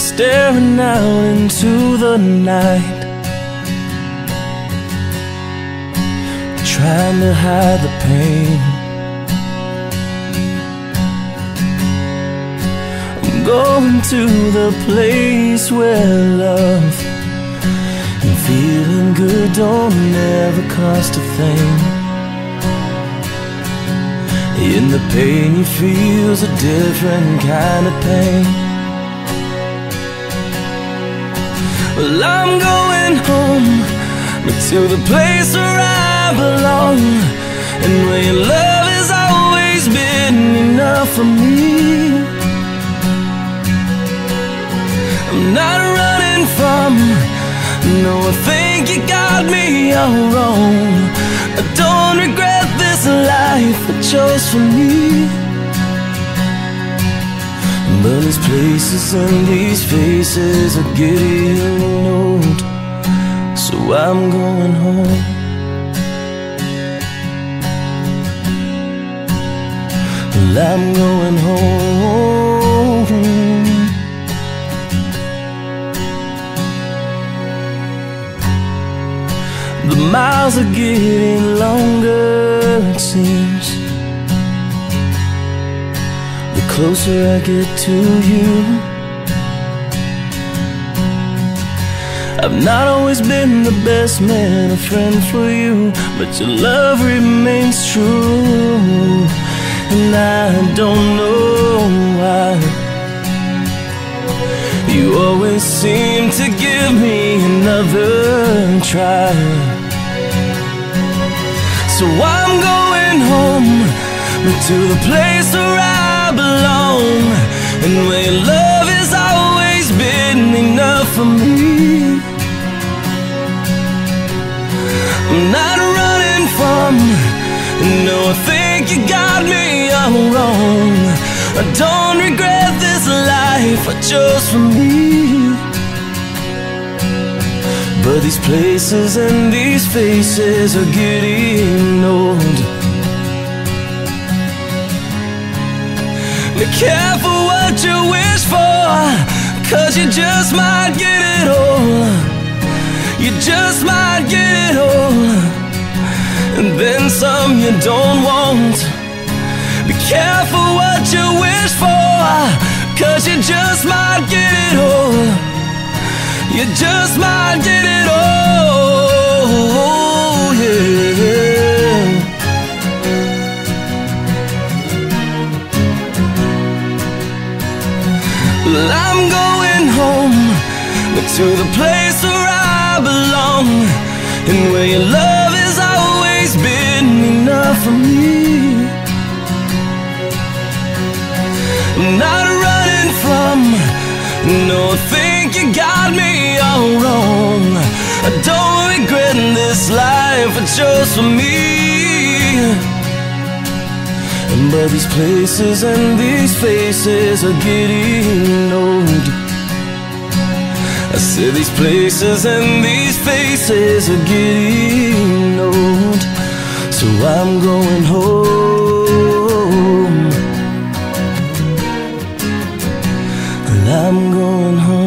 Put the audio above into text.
Staring out into the night. Trying to hide the pain. I'm going to the place where love And feeling good don't ever cost a thing. In the pain you feel's a different kind of pain Well, I'm going home to the place where I belong, and where your love has always been enough for me. I'm not running from, no, I think you got me all wrong. I don't regret this life I chose for me. But these places and these faces are getting old. So I'm going home. Well, I'm going home. The miles are getting longer, it seems closer I get to you. I've not always been the best man, a friend for you But your love remains true. And I don't know why. You always seem to give me another try. So I'm going home to the place where I belong. And where your love has always been enough for me. I'm not running from No, I think you got me all wrong. I don't regret this life I chose for me. But these places and these faces are getting old Be careful what you wish for Cause you just might get it all. You just might get it all. And then some you don't want. Be careful what you wish for Cause you just might get it all. You just might get it all to the place where I belong and where your love has always been enough for me. I'm not running from, no, I think you got me all wrong. I don't regret this life I chose for me. But these places and these faces are getting old I see these places and these faces are getting old. So I'm going home. I'm going home.